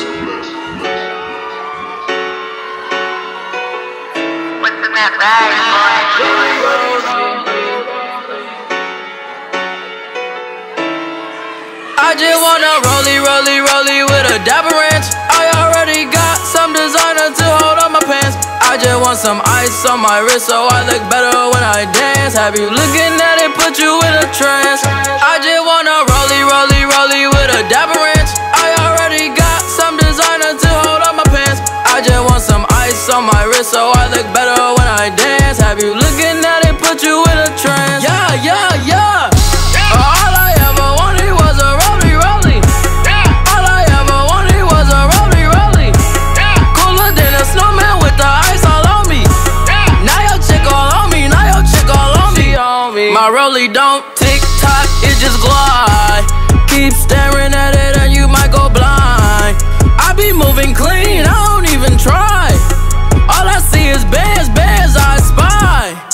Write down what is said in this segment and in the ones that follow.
bless. What's in that bag, boy? I just wanna rollie, rollie, rollie with a dapper ranch. I already got some designer to hold on my pants. I just want some ice on my wrist so I look better when I dance. Have you looking at it, put you in a trance? On so I look better when I dance. Have you looking at it, put you in a trance? Yeah, yeah, yeah. All I ever wanted was a rollie, rollie. All I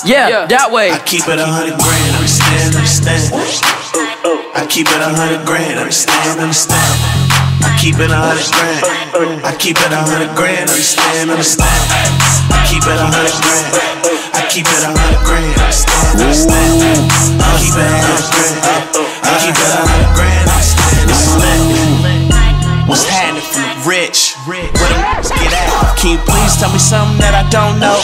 spy. Yeah, that way. I keep it a hundred grand, understand, understand. I keep it a hundred grand, understand, understand. I keep it a hundred grand. I keep it a hundred grand, understand, understand. I keep it a hundred grand. I keep it a hundred grand, understand, understand. I keep it a hundred grand. I keep it a hundred grand, understand, understand. What's happening from the rich? Where them get at? Can you please tell me something that I don't know?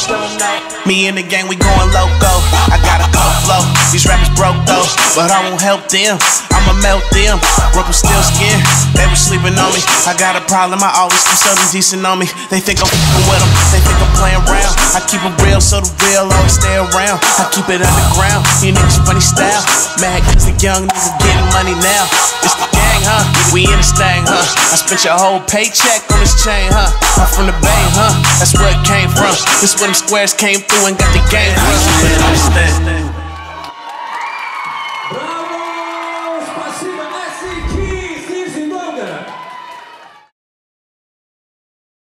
Me and the gang, we going loco. I got a cold flow. These rappers though, but I won't help them. I'ma melt them. Was still skin. They were sleeping on me. I got a problem. I always keep something decent on me. They think I'm fing with them. They think I'm playing around. I keep it real, so the real always stay around. I keep it underground. You niggas funny style. Mad cause the young niggas getting money now. It's the gang, huh? We in this thing, huh? I spent your whole paycheck on this chain, huh? I'm from the bay, huh? That's where it came from. This where them squares came through and got the game from. Understand?